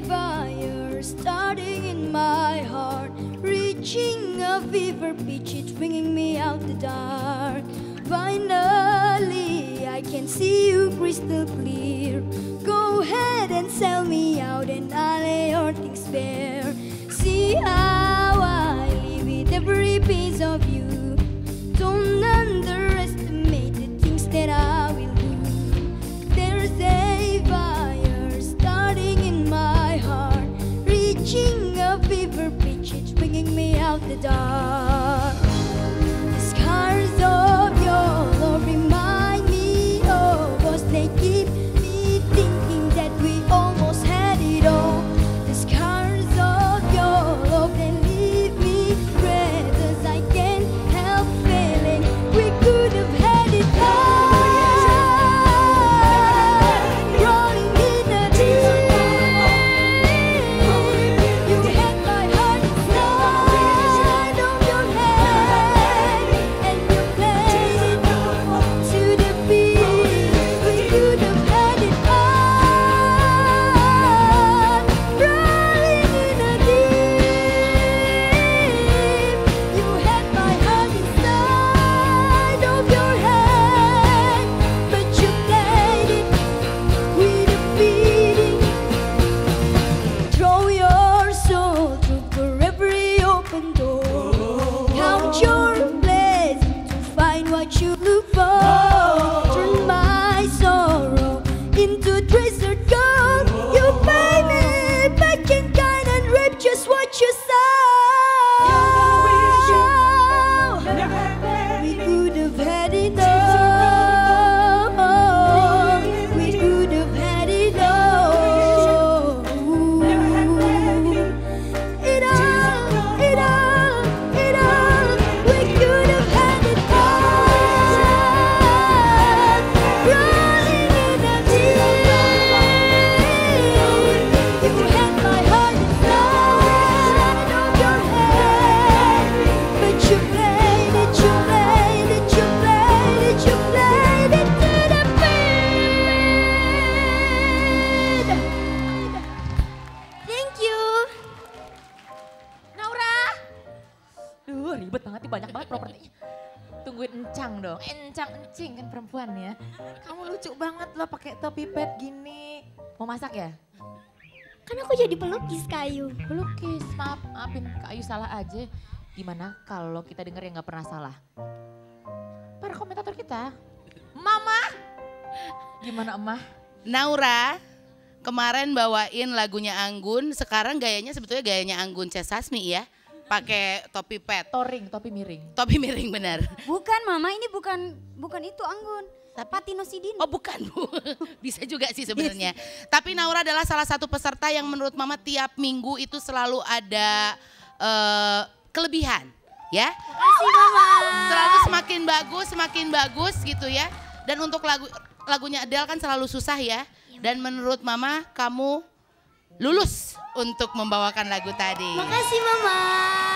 fire starting in my heart, reaching a fever pitch, it's bringing me out the dark. Find a the dark. Duh ribet banget nih banyak banget propertinya. Tungguin encang dong. Encang encing kan perempuan ya. Kamu lucu banget loh pakai topi pet gini. Mau masak ya? Kan aku jadi pelukis kayu. Pelukis, maaf, maafin Kak Ayu salah aja. Gimana kalau kita denger yang gak pernah salah? Para komentator kita. Mama! Gimana emah? Naura kemarin bawain lagunya Anggun, sekarang gayanya sebetulnya gayanya Anggun C. Sasmi ya. Pakai topi pet, Toring, topi miring. topi miring benar. Bukan mama, ini bukan bukan itu Anggun. Patino Sidin. Oh bukan Bu, bisa juga sih sebenarnya. Tapi Naura adalah salah satu peserta yang menurut Mama tiap minggu itu selalu ada eh, kelebihan ya. Makasih mama. Selalu semakin bagus, semakin bagus gitu ya. Dan untuk lagu lagunya Adele kan selalu susah ya. Dan menurut Mama kamu lulus untuk membawakan lagu tadi. Makasih mama.